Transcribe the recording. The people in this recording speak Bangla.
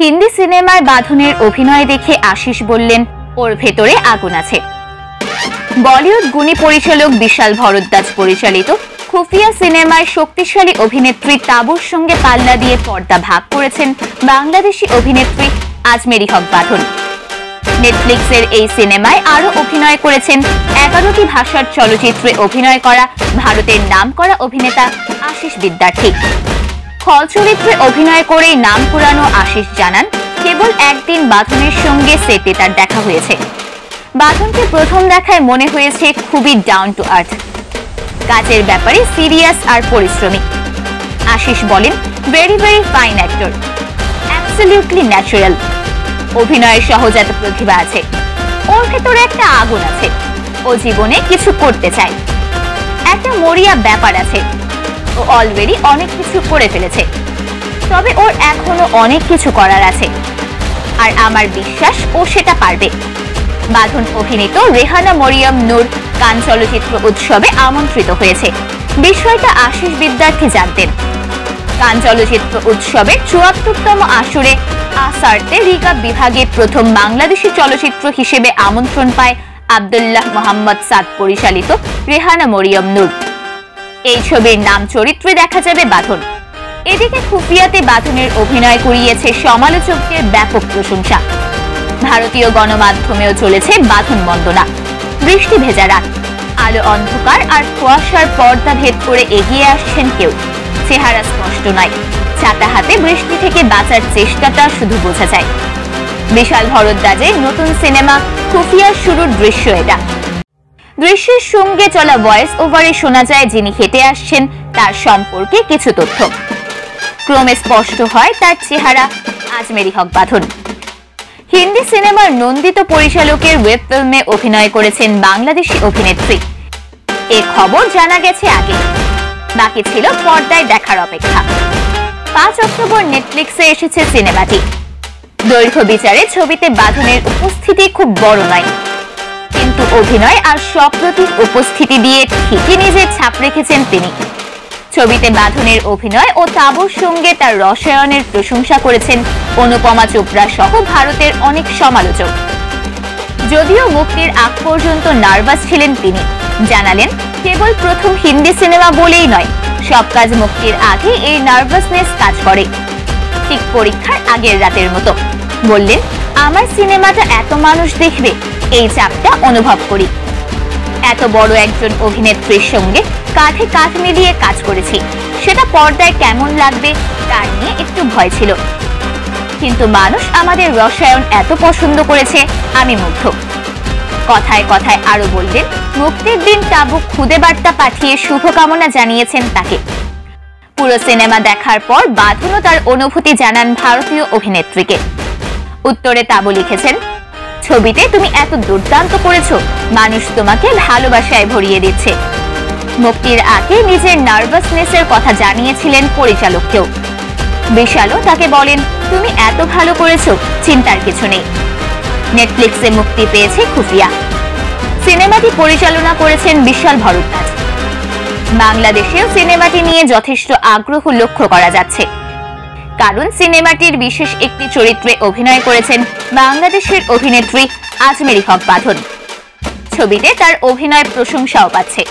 হিন্দি সিনেমায় বাঁধনের অভিনয় দেখে আশিস বললেন, ওর ভেতরে আগুন আছে। বলিউড গুণী পরিচালক বিশাল ভরদ্বাজ পরিচালিত খুফিয়া সিনেমায় শক্তিশালী অভিনেত্রী তাবুর সঙ্গে পাল্লা দিয়ে পর্দা ভাগ করেছেন বাংলাদেশি অভিনেত্রী আজমেরি হক বাঁধন। নেটফ্লিক্সের এই সিনেমায় আরও অভিনয় করেছেন এগারোটি ভাষার চলচ্চিত্রে অভিনয় করা ভারতের নাম করা অভিনেতা আশিস বিদ্যার্থী। খল চরিত্রে অভিনয় করেই নাম পুরানো আশিস জানান, কেবল একদিন বাঁধনের সঙ্গে সেটে তার দেখা হয়েছে। বাঁধনকে প্রথম দেখায় মনে হয়েছে খুবই ডাউন টু আর্থ কাজের ব্যাপারে সিরিয়াস আর পরিশ্রমী। আশিস বলেন very very fine actor absolutely natural অভিনয়ের সহজাত প্রতিভা আছে। ওর ভেতরে একটা আগুন আছে। ও জীবনে কিছু করতে চায়। একটা মরিয়া ব্যাপার আছে। ও অলরেডি অনেক কিছু করে ফেলেছে। তবে ওর এখনও অনেক কিছু করার আছে। আর আমার বিশ্বাস ও সেটা পারবে। বাঁধন অভিনীত রেহানা মরিয়ম নূর কান চলচ্চিত্র উৎসবে আমন্ত্রিত হয়েছে। বিষয়টা আশিস বিদ্যার্থী জানতেন। কান চলচ্চিত্র উৎসবের চুয়াত্তরতম আসরে আসার্তে রিকা বিভাগে প্রথম বাংলাদেশি চলচ্চিত্র হিসেবে আমন্ত্রণ পায় আবদুল্লাহ মোহাম্মদ সাদ, পরিচালিত রেহানা মরিয়ম নূর। এই ছবির নাম চরিত্রে দেখা যাবে বাঁধন। এদিকে খুফিয়াতে বাঁধনের অভিনয় করিয়েছে সমালোচকদের ব্যাপক প্রশংসা। ভারতীয় গণমাধ্যমেও চলেছে বাঁধন বন্দনা। বৃষ্টি ভেজা রাত। আলো অন্ধকার আর কুয়াশার পর্দা ভেদ করে এগিয়ে আসছেন কেউ। চেহারা স্পষ্ট নয়। ছাতা হাতে বৃষ্টি থেকে বাঁচার চেষ্টাটা শুধু বোঝা যায়। বিশাল ভরদ্বাজের নতুন সিনেমা খুফিয়ার শুরুর দৃশ্য এটা। দৃশ্যের সঙ্গে চলা ভয়েস ওভারে শোনা যায় যিনি হেঁটে আসছেন, তার সম্পর্কে কিছু তথ্য। ক্রমে স্পষ্ট হয় তার চেহারা। আজমেরি হক বাঁধন। হিন্দি সিনেমার নন্দিত পরিচালকের ওয়েব ফিল্মে অভিনয় করেছেন বাংলাদেশি অভিনেত্রী। এ খবর জানা গেছে আগে। বাকি ছিল পর্দায় দেখার অপেক্ষা। পাঁচ অক্টোবর নেটফ্লিক্সে এসেছে সিনেমাটি। দৈর্ঘ্য বিচারে ছবিতে বাঁধনের উপস্থিতি খুব বড় নয়। কিন্তু অভিনয় আর সপ্রতিভ উপস্থিতি দিয়ে ঠিকই নিজের ছাপ রেখেছেন তিনি। ছবিতে বাঁধনের অভিনয় ও তাবুর সঙ্গে তার রসায়নের প্রশংসা করেছেন অনুপমা চোপড়া সহ ভারতের অনেক সমালোচক। যদিও মুক্তির আগ পর্যন্ত নার্ভাস ছিলেন তিনি, জানালেন, কেবল প্রথম হিন্দি সিনেমা বলেই নয়, সব কাজ মুক্তির আগে এই নার্ভাসনেস কাজ করে। ঠিক পরীক্ষার আগের রাতের মতো। বললেন, আমার সিনেমাটা এত মানুষ দেখবে এই চাপটা অনুভব করি। এত বড় একজন অভিনেত্রীর সঙ্গে কাঁধে কাঁধ মিলিয়ে কাজ করেছি। সেটা পর্দায় কেমন লাগবে তার নিয়ে একটু ভয় ছিল। কিন্তু মানুষ আমাদের রসায়ন এত পছন্দ করেছে, আমি মুগ্ধ। কথায় কথায় আরও বললেন, মুক্তির দিন তাবু খুদে বার্তা পাঠিয়ে শুভকামনা জানিয়েছেন তাকে। পুরো সিনেমা দেখার পর বাঁধনও তার অনুভূতি জানান ভারতীয় অভিনেত্রীকে। উত্তরে তাবু লিখেছেন ছবিতে তুমি এত দুর্দান্ত করেছ। মানুষ তোমাকে ভালোবাসায় ভরিয়ে দিচ্ছে। মুক্তির আগে নিজের নার্ভাসনেসের কথা জানিয়েছিলেন পরিচালককেও। বিশালও তাকে বলেন, তুমি এত ভালো করেছ, চিন্তার কিছু নেই। নেটফ্লিক্সে মুক্তি পেয়েছে খুফিয়া। সিনেমাটি পরিচালনা করেছেন বিশাল ভরদ্বাজ। বাংলাদেশেও সিনেমাটি নিয়ে যথেষ্ট আগ্রহ লক্ষ্য করা যাচ্ছে। কারণ সিনেমাটির বিশেষ একটি চরিত্রে অভিনয় করেছেন বাংলাদেশের অভিনেত্রী আজমেরি হক বাঁধন। ছবিতে তার অভিনয় প্রশংসাও পাচ্ছে।